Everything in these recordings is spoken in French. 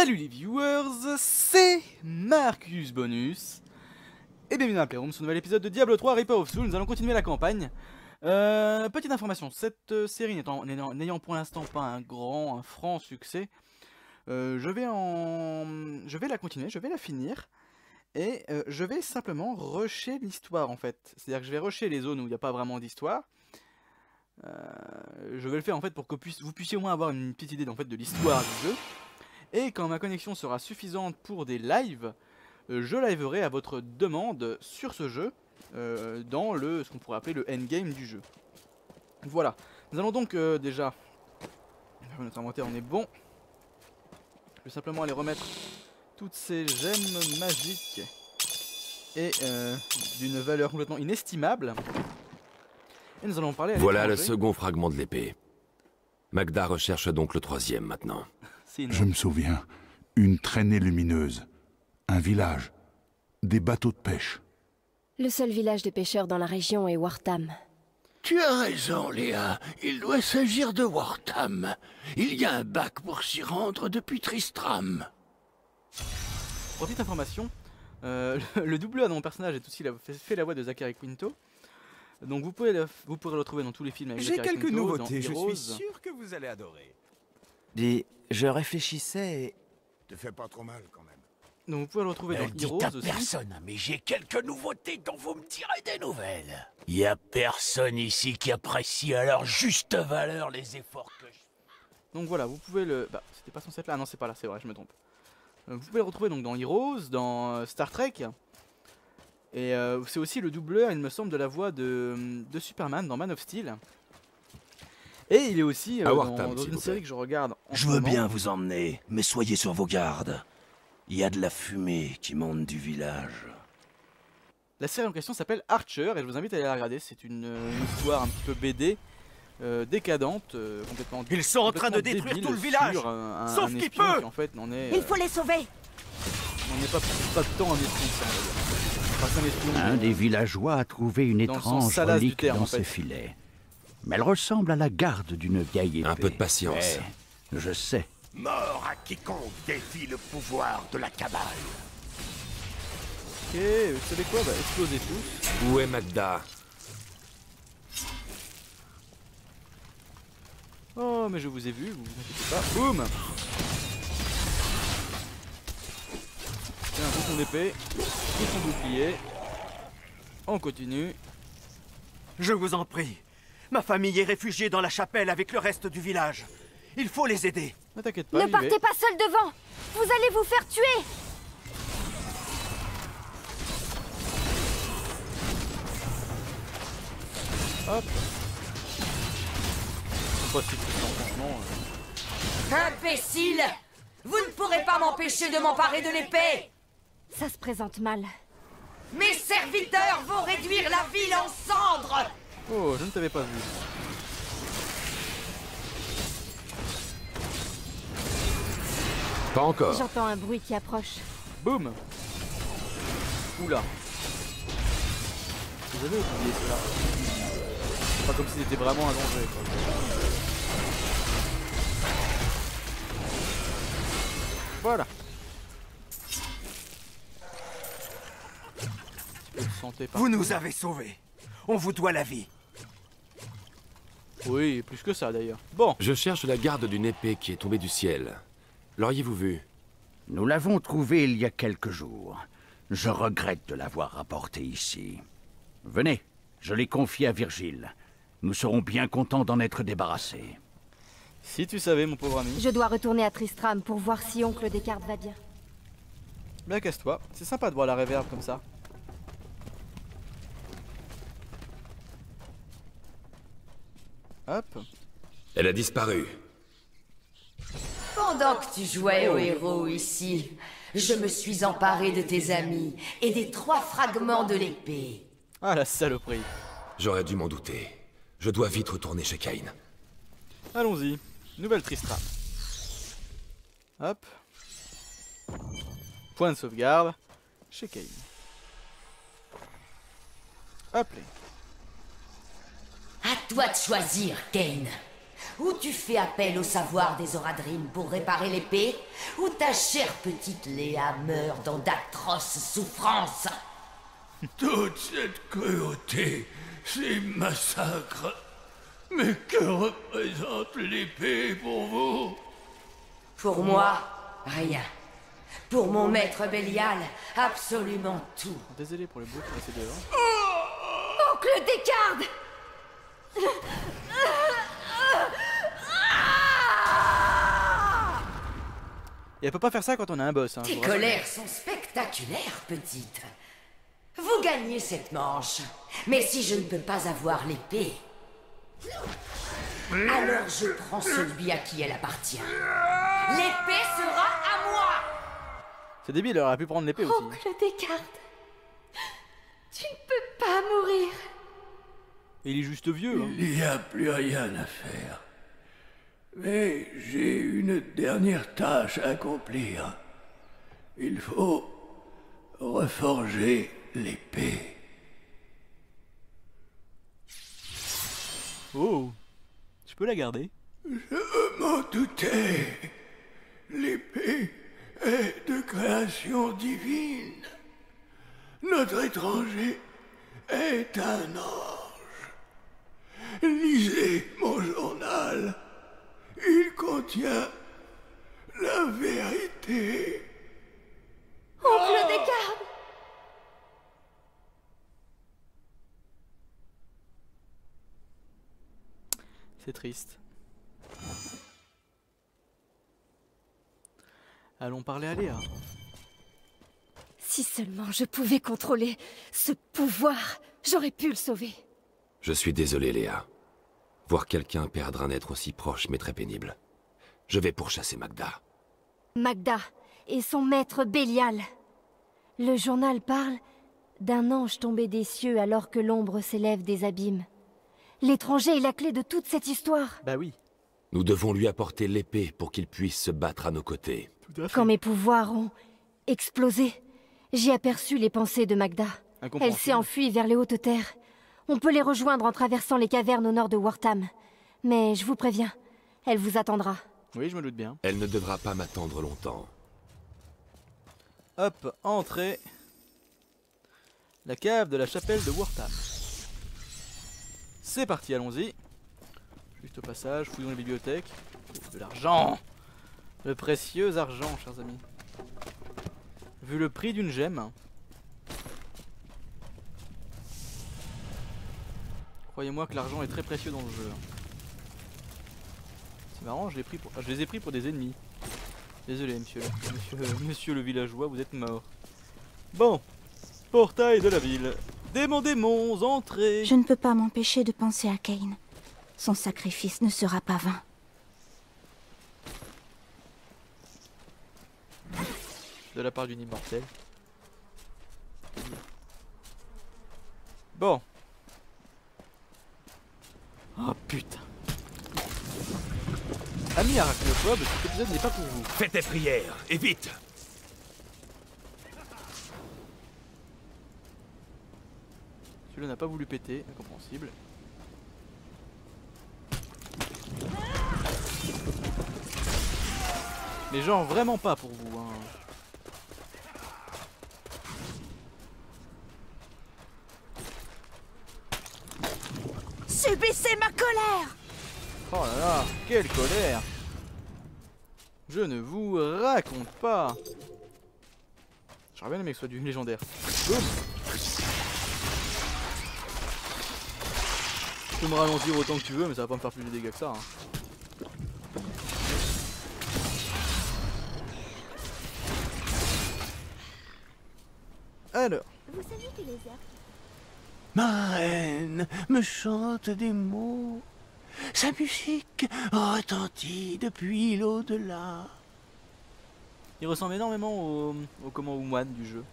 Salut les viewers, c'est Marcus Bonus et bienvenue la Playroom sur un nouvel épisode de Diablo 3 Reaper of Souls. Nous allons continuer la campagne. Euh, petite information, cette euh, série n'ayant pour l'instant pas un grand, un franc succès, euh, je, vais je vais la continuer, je vais la finir. Et je vais simplement rusher l'histoire en fait. C'est-à-dire que je vais rusher les zones où il n'y a pas vraiment d'histoire. Je vais le faire en fait pour que vous puissiez au moins avoir une petite idée en fait, de l'histoire du jeu. Et quand ma connexion sera suffisante pour des lives, euh, je liverai à votre demande sur ce jeu euh, dans le ce qu'on pourrait appeler le endgame du jeu. Voilà. Nous allons donc euh, déjà notre inventaire, on est bon. Je vais simplement aller remettre toutes ces gemmes magiques et euh, d'une valeur complètement inestimable. Et nous allons parler à Voilà le second fragment de l'épée. Magda recherche donc le troisième maintenant. Je me souviens. Une traînée lumineuse. Un village. Des bateaux de pêche. Le seul village de pêcheurs dans la région est Wartam. Tu as raison, Léa. Il doit s'agir de Wartam. Il y a un bac pour s'y rendre depuis Tristram. Pour petite information, euh, le, le doubleur de mon personnage est aussi la, fait, fait la voix de Zachary Quinto. Donc vous pouvez le, vous pourrez le retrouver dans tous les films avec J'ai quelques Quinto, nouveautés, dans je Heroes. suis sûr que vous allez adorer. Dis, je réfléchissais et... Te fais pas trop mal quand même. Donc vous pouvez le retrouver Ne dans Heroes à aussi. personne, mais j'ai quelques nouveautés dont vous me direz des nouvelles. Y a personne ici qui apprécie à leur juste valeur les efforts que je Donc voilà, vous pouvez le. Bah, c'était pas censé être là. Ah non, c'est pas là, c'est vrai, je me trompe. Euh, vous pouvez le retrouver donc dans Heroes, dans euh, Star Trek. Et euh, c'est aussi le doubleur, il me semble, de la voix de, de Superman dans Man of Steel. Et il est aussi euh, dans, une série plaît. que je regarde. En Je veux moment. bien vous emmener, mais soyez sur vos gardes. Il y a de la fumée qui monte du village. La série en question s'appelle Archer et je vous invite à aller la regarder. C'est une, euh, une histoire un petit peu BD, euh, décadente, euh, complètement. Ils sont en train de détruire tout le village sur un- un- Sauf un qui espion peut qui, en fait est. Il euh, faut les sauver n'en est pas, pas un espion on. Enfin, c'est un espion. Un mais, des euh, villageois a trouvé une étrange relique terme, dans en fait. ses filets. Mais elle ressemble à la garde d'une vieille épée. Un peu de patience. Mais je sais. Mort à quiconque défie le pouvoir de la cabale. Ok, vous savez quoi Bah explosez tous. Où est Magda? Oh mais je vous ai vu, vous vous inquiétez pas. Boum Tiens, tout son épée, tout son bouclier. On continue. Je vous en prie. Ma famille est réfugiée dans la chapelle avec le reste du village. Il faut les aider. Ne t'inquiète pas, Ne j'y vais. partez pas seul devant Vous allez vous faire tuer Hop. C'est pas si puissant, franchement. euh. Imbécile Vous ne pourrez pas m'empêcher de m'emparer de l'épée Ça se présente mal. Mes serviteurs vont réduire la ville en cendres Oh, je ne t'avais pas vu. Pas encore. J'entends un bruit qui approche. Boum Oula. Vous avez oublié cela. C'est Pas comme si c'était vraiment un danger quoi. Voilà. Vous nous avez sauvés. On vous doit la vie. Oui, plus que ça d'ailleurs. Bon, Je cherche la garde d'une épée qui est tombée du ciel. L'auriez-vous vue? Nous l'avons trouvée il y a quelques jours. Je regrette de l'avoir rapportée ici. Venez, je l'ai confiée à Virgile. Nous serons bien contents d'en être débarrassés. si tu savais mon pauvre ami. Je dois retourner à Tristram pour voir si oncle Descartes va bien. Bien casse-toi. C'est sympa de voir la réverb comme ça. Hop. Elle a disparu. Pendant que tu jouais au héros ici, je me suis emparé de tes amis et des trois fragments de l'épée. Ah la saloperie. J'aurais dû m'en douter. Je dois vite retourner chez Cain. Allons-y. Nouvelle Tristram. Hop. Point de sauvegarde. Chez Cain. Hop là. Toi de choisir, Kane. Ou tu fais appel au savoir des Oradrim pour réparer l'épée, ou ta chère petite Léa meurt dans d'atroces souffrances. Toute cette cruauté, ces massacres. Mais que représente l'épée pour vous? Pour moi, rien. Pour mon maître Bélial, absolument tout. Désolé pour le bruit qui est passé dehors. Oncle Descartes Et elle peut pas faire ça quand on a un boss. Hein, Tes colères sont spectaculaires, petite. Vous gagnez cette manche. Mais si je ne peux pas avoir l'épée, alors je prends celui à qui elle appartient. L'épée sera à moi C'est débile, elle aurait pu prendre l'épée aussi. Oncle Descartes, tu ne peux pas mourir. Il est juste vieux. Hein. Il n'y a plus rien à faire. Mais j'ai une dernière tâche à accomplir. Il faut reforger l'épée. Oh, je peux la garder? Je m'en doutais. L'épée est de création divine. Notre étranger est un ange. Lisez mon journal. Il contient la vérité. Oncle Descartes C'est triste. Allons parler à Léa. Si seulement je pouvais contrôler ce pouvoir, j'aurais pu le sauver. Je suis désolé, Léa. Voir quelqu'un perdre un être aussi proche m'est très pénible. Je vais pourchasser Magda. Magda et son maître Bélial. Le journal parle d'un ange tombé des cieux alors que l'ombre s'élève des abîmes. L'étranger est la clé de toute cette histoire. Bah oui. Nous devons lui apporter l'épée pour qu'il puisse se battre à nos côtés. Quand mes pouvoirs ont explosé, j'ai aperçu les pensées de Magda. Elle s'est enfuie vers les hautes terres. On peut les rejoindre en traversant les cavernes au nord de Wartham. Mais je vous préviens, elle vous attendra. Oui, je me doute bien. Elle ne devra pas m'attendre longtemps. Hop, entrée. La cave de la chapelle de Wartham. C'est parti, allons-y. Juste au passage, fouillons les bibliothèques. De l'argent Le précieux argent, chers amis. Vu le prix d'une gemme. Croyez-moi que l'argent est très précieux dans le jeu. hein. C'est marrant, je, l'ai pris pour... je les ai pris pour des ennemis. Désolé, monsieur, monsieur, monsieur le villageois, vous êtes mort. Bon, portail de la ville. Démons, démons, entrez Je ne peux pas m'empêcher de penser à Kane. Son sacrifice ne sera pas vain. De la part d'une immortelle. Bon. Oh putain. Ami arachnophobe, cet épisode n'est pas pour vous. Fais tes prières, et vite Celui-là n'a pas voulu péter, incompréhensible. Mais genre vraiment pas pour vous. Hein. Subissez ma colère Oh là là, quelle colère Je ne vous raconte pas J'aurais bien aimé que ce soit du légendaire. Tu peux me ralentir autant que tu veux, mais ça va pas me faire plus de dégâts que ça. hein. Alors, Vous saviez que les herbes Ma reine me chante des mots. Sa musique retentit depuis l'au-delà. il ressemble énormément au, au comment au moine du jeu.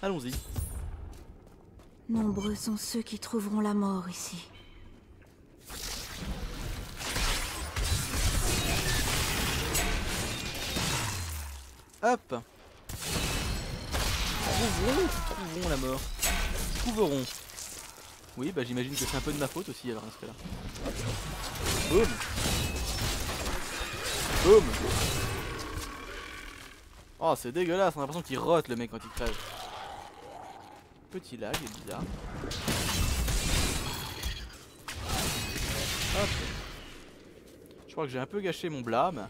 Allons-y. Nombreux sont ceux qui trouveront la mort ici. Hop Trouverons, trouverons la mort. Oui, bah j'imagine que c'est un peu de ma faute aussi alors dans ce cas-là. Boum. Boum. Oh, c'est dégueulasse, on a l'impression qu'il rote le mec quand il crève. Petit lag, bizarre. Hop. Je crois que j'ai un peu gâché mon blâme.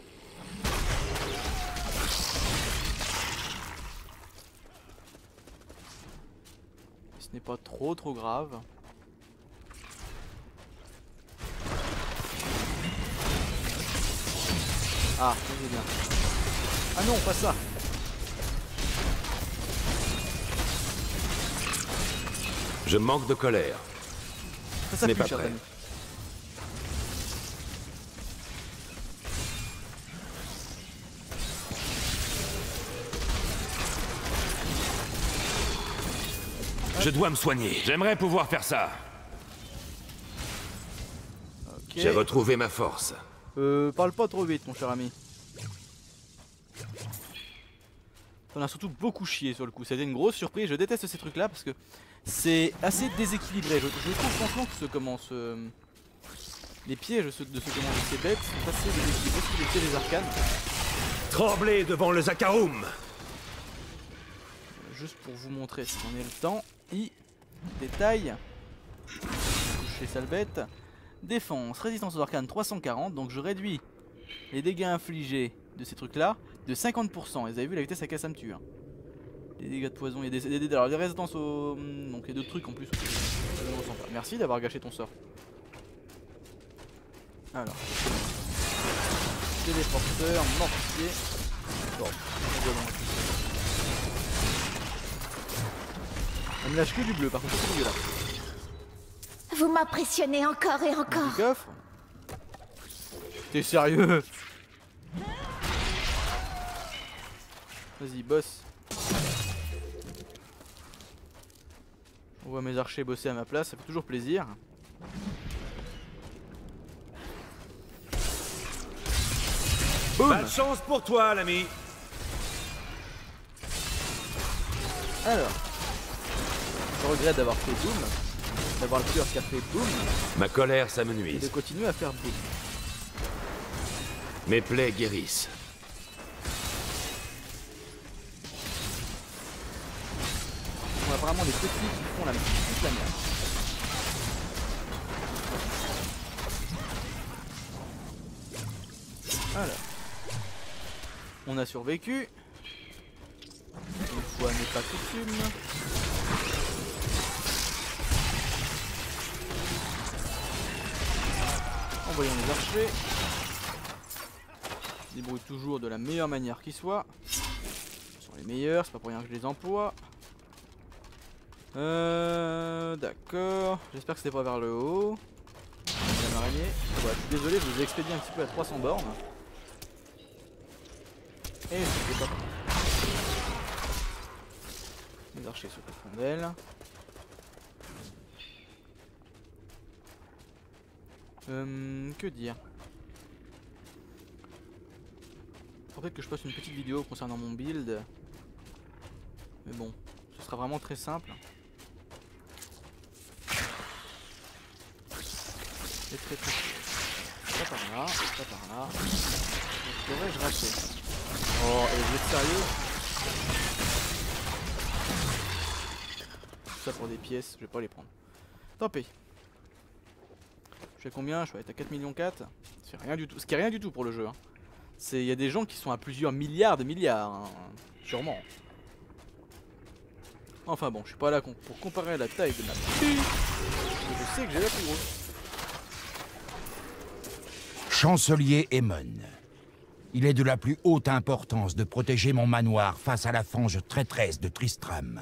Ce n'est pas trop trop grave. Ah, c'est bien. Ah non, pas ça. Je manque de colère. Ça, Ce ça n'est pas prêt. Je dois me soigner. J'aimerais pouvoir faire ça. J'ai retrouvé ma force. Euh, parle pas trop vite, mon cher ami. On a surtout beaucoup chié sur le coup. C'était une grosse surprise. Je déteste ces trucs-là parce que c'est assez déséquilibré. Je, je trouve franchement que ce comment ce les pièges de ce, comment de ces bêtes sont assez déséquilibrés. Surtout les pièges des arcanes. Tremblez devant le Zakarum Juste pour vous montrer si on est le temps. I détail. Toucher sale bête. Défense, résistance aux arcanes 340. Donc je réduis les dégâts infligés de ces trucs là de 50%. Et vous avez vu la vitesse à laquelle ça me tue. Des dégâts de poison, il y a des, des- des- des résistances au. hum, Donc il y a d'autres trucs en plus. Merci d'avoir gâché ton sort. Alors. Téléporteur, mortier. Bon, Elle me lâche que du bleu, par contre c'est dégueulasse. Vous m'impressionnez encore et encore. Coffre T'es sérieux? Vas-y, boss. On voit mes archers bosser à ma place, ça fait toujours plaisir. Boum Pas de chance pour toi, l'ami Alors, je regrette d'avoir fait boum, d'avoir le cœur qui a fait boum, Ma colère et de s'amenuise. continuer à faire boum. Mes plaies guérissent. On a vraiment des petits qui font la, toute la merde. Alors. On a survécu. Une fois n'est pas coutume. Envoyons les archers. Ils toujours de la meilleure manière qui soit. Ce sont les meilleurs, c'est pas pour rien que je les emploie. Euh, d'accord. J'espère que c'était pas vers le haut. Je suis désolé, je vous ai expédié un petit peu à 300 bornes. Et pas. Les archers se d'elle. Euh, que dire Peut-être que je fasse une petite vidéo concernant mon build. Mais bon, ce sera vraiment très simple. Et très très Ça par là, ça par là. Devrais-je rater Oh, et vous êtes sérieux Tout ça pour des pièces, je vais pas les prendre. Tant pis. Combien? Je être à 4 millions 4. C'est rien du tout. Ce qui est rien du tout pour le jeu. hein. C'est il y a des gens qui sont à plusieurs milliards de milliards, hein, sûrement. Enfin bon, je suis pas là pour comparer la taille de ma Je sais que j'ai la plus. Chancelier Aemon. Il est de la plus haute importance de protéger mon manoir face à la fange traîtresse de Tristram.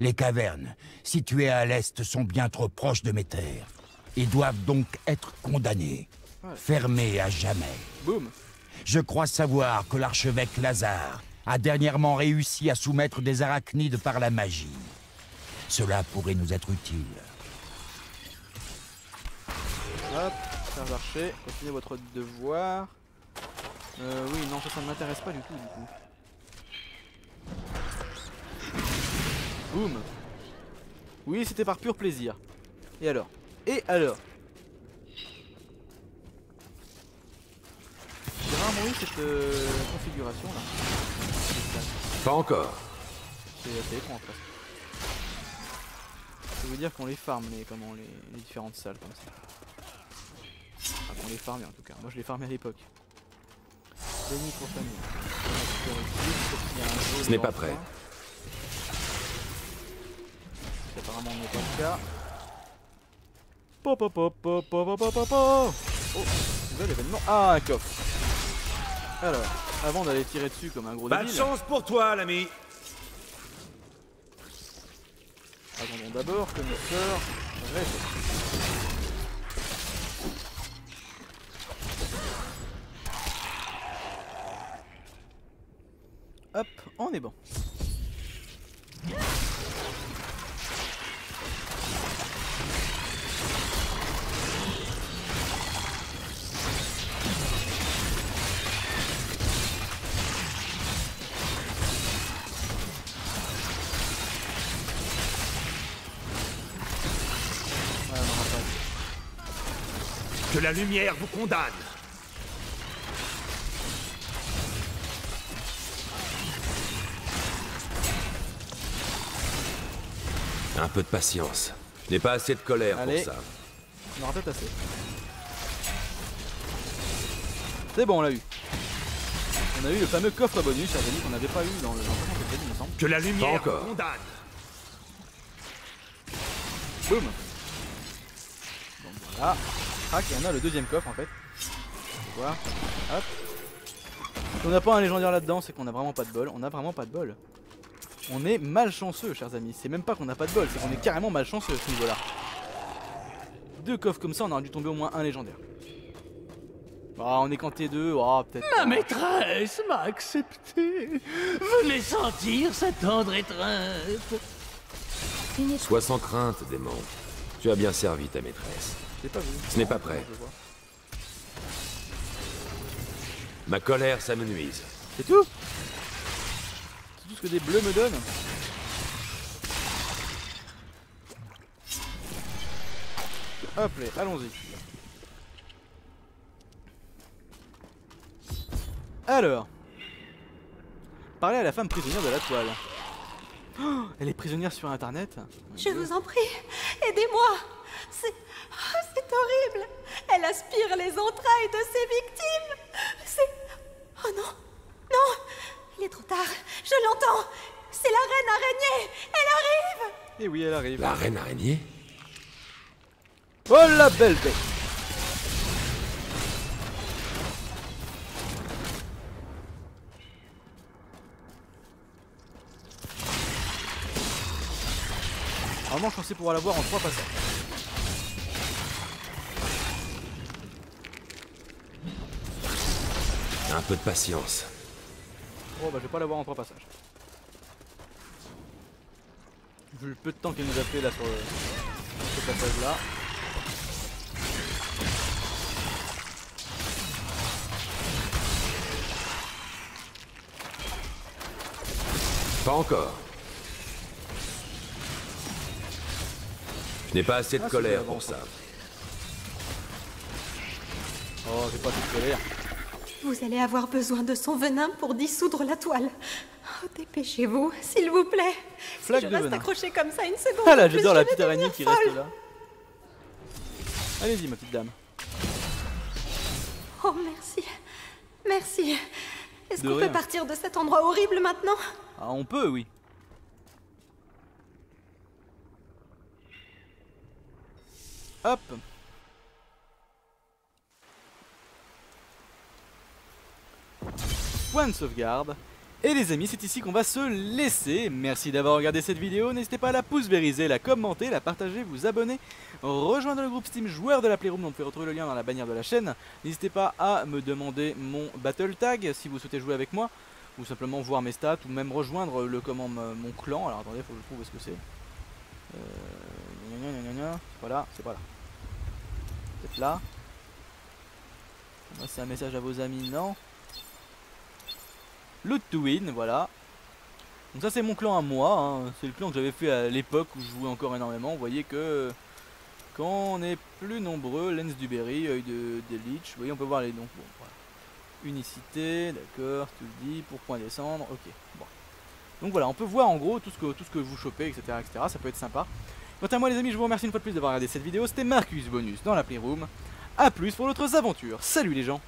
Les cavernes, situées à l'est, sont bien trop proches de mes terres et doivent donc être condamnées, Ouais. fermées à jamais. Boum. Je crois savoir que l'archevêque Lazare a dernièrement réussi à soumettre des arachnides par la magie. Cela pourrait nous être utile. Hop, serge archer, continuez votre devoir. Euh, oui, non, ça, ça ne m'intéresse pas du tout, du coup. Boum Oui, c'était par pur plaisir. Et alors? Et alors vraiment eu cette euh, configuration là Pas encore. C'est assez étrange presque. Ça veut dire qu'on les farm les, comment, les, les différentes salles comme ça. Enfin qu'on les farmait en tout cas. Moi je les farmais à l'époque. Béni pour famille. Ce n'est pas prêt. Apparemment n'est pas le cas. Pop Oh, nouvel événement. Ah, un coffre. Alors, avant d'aller tirer dessus comme un gros Pas de débile, chance pour toi, l'ami. attendons d'abord que nos sœurs restent. Hop, on est bon. Que la lumière vous condamne. Un peu de patience. Je n'ai pas assez de colère Allez. pour ça. On aura peut-être assez. C'est bon, on l'a eu. On a eu le fameux coffre bonus, chers amis, qu'on n'avait pas eu dans le précédent il me semble. Que la lumière encore. vous condamne. Boum Donc voilà. Crac, et on a le deuxième coffre en fait. Voir. Hop. Si on n'a pas un légendaire là-dedans, c'est qu'on a vraiment pas de bol. On a vraiment pas de bol. On est malchanceux, chers amis. C'est même pas qu'on a pas de bol, c'est qu'on est carrément malchanceux à ce niveau-là. Deux coffres comme ça, on aurait dû tomber au moins un légendaire. Bah, on est qu'en T2, oh, peut-être. Ma maîtresse m'a accepté. Venez sentir sa tendre étreinte. Sois sans crainte, démon. Tu as bien servi ta maîtresse. Pas vu. Ce n'est pas prêt. Ma colère s'amenuise. C'est tout? C'est tout ce que des bleus me donnent Hop là, allons-y. Alors. Parler à la femme prisonnière de la toile. Oh, elle est prisonnière sur internet Je vous en prie, aidez-moi. C'est c'est horrible. Elle aspire les entrailles de ses victimes. C'est... Oh non, non, il est trop tard. Je l'entends. C'est la reine araignée. Elle arrive. Et oui, elle arrive. La reine araignée? Oh la belle bête Vraiment, je pensais pouvoir la voir en trois passages. Un peu de patience. Oh bah je vais pas la voir en trois passages. Vu le peu de temps qu'elle nous a fait là sur le, ce passage là. Pas encore. Je n'ai pas assez de Ah, colère pour ça. Oh, j'ai pas de colère. Vous allez avoir besoin de son venin pour dissoudre la toile. Oh, dépêchez-vous, s'il vous plaît. Flaque si je de reste comme ça une seconde. Ah là, j'adore la petite araignée qui folle. reste là. Allez-y, ma petite dame. Oh, merci. Merci. Est-ce qu'on peut partir de cet endroit horrible maintenant? Ah, on peut, oui. Hop. Point de sauvegarde. Et les amis, c'est ici qu'on va se laisser. Merci d'avoir regardé cette vidéo. N'hésitez pas à la pouce vériser, la commenter, la partager, vous abonner, rejoindre le groupe Steam joueur de la Playroom dont vous pouvez retrouver le lien dans la bannière de la chaîne. N'hésitez pas à me demander mon battle tag si vous souhaitez jouer avec moi ou simplement voir mes stats ou même rejoindre le comment mon clan. Alors attendez, faut que je trouve est-ce que c'est. Euh. Voilà, c'est pas là. Peut-être là. C'est un message à vos amis, non Loot to win, voilà. Donc ça c'est mon clan à moi, hein. c'est le clan que j'avais fait à l'époque où je jouais encore énormément. Vous voyez que quand on est plus nombreux, Lens du Berry, œil de, des Lich, vous voyez on peut voir les donc bon, voilà. Unicité, d'accord, tout dit, pour point descendre, ok, bon. Donc voilà, on peut voir en gros tout ce que, tout ce que vous chopez, etc., etc. Ça peut être sympa. Quant à moi les amis, je vous remercie une fois de plus d'avoir regardé cette vidéo. C'était Marcus Bonus dans la Playroom. A plus pour d'autres aventures. Salut les gens